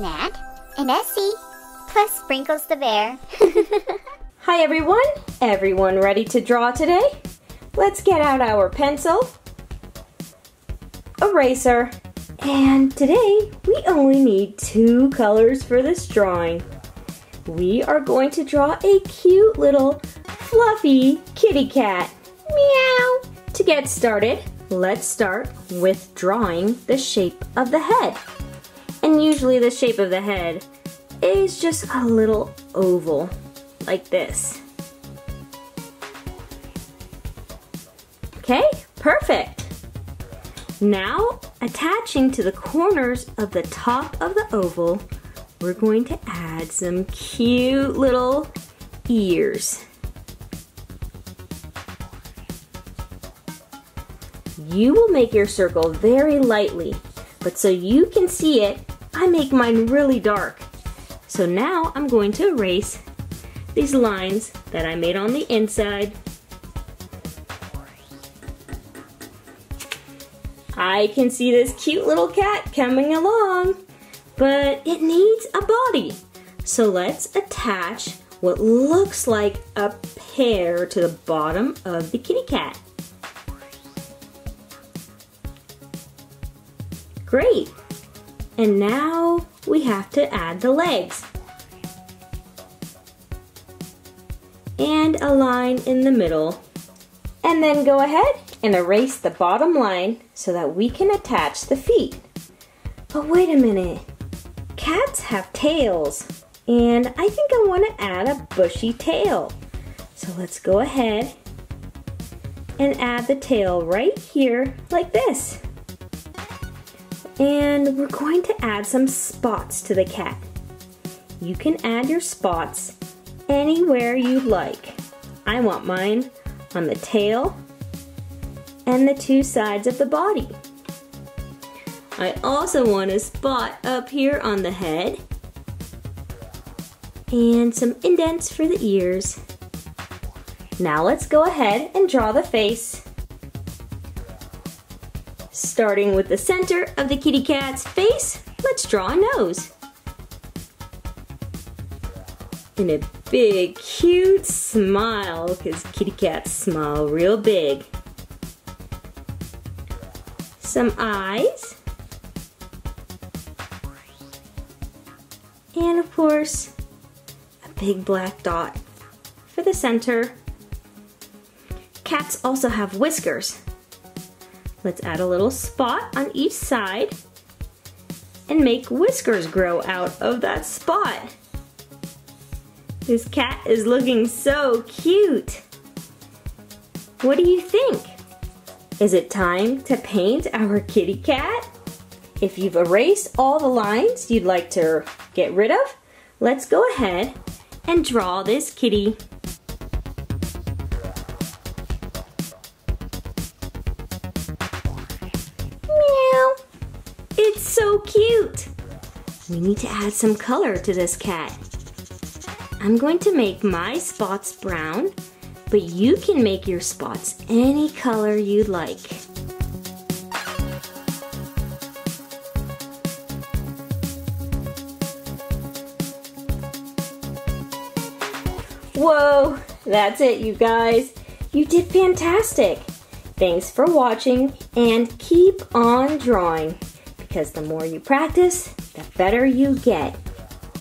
Nat, and Essie, plus Sprinkles the bear. Hi everyone! Everyone ready to draw today? Let's get out our pencil, eraser, and today we only need two colors for this drawing. We are going to draw a cute little fluffy kitty cat. Meow! To get started, let's start with drawing the shape of the head. And usually the shape of the head is just a little oval, like this. Okay, perfect. Now, attaching to the corners of the top of the oval, we're going to add some cute little ears. You will make your circle very lightly, but so you can see it, I make mine really dark. So now I'm going to erase these lines that I made on the inside. I can see this cute little cat coming along, but it needs a body. So let's attach what looks like a pear to the bottom of the kitty cat. Great. And now we have to add the legs. And a line in the middle. And then go ahead and erase the bottom line so that we can attach the feet. But wait a minute. Cats have tails. And I think I want to add a bushy tail. So let's go ahead and add the tail right here like this. And we're going to add some spots to the cat. You can add your spots anywhere you'd like. I want mine on the tail and the two sides of the body. I also want a spot up here on the head and some indents for the ears. Now let's go ahead and draw the face. Starting with the center of the kitty cat's face, let's draw a nose. And a big, cute smile, because kitty cats smile real big. Some eyes. And of course, a big black dot for the center. Cats also have whiskers, Let's add a little spot on each side and make whiskers grow out of that spot. This cat is looking so cute. What do you think? Is it time to paint our kitty cat? If you've erased all the lines you'd like to get rid of, let's go ahead and draw this kitty. It's so cute. We need to add some color to this cat. I'm going to make my spots brown, but you can make your spots any color you'd like. Whoa, that's it you guys. You did fantastic. Thanks for watching and keep on drawing because the more you practice, the better you get.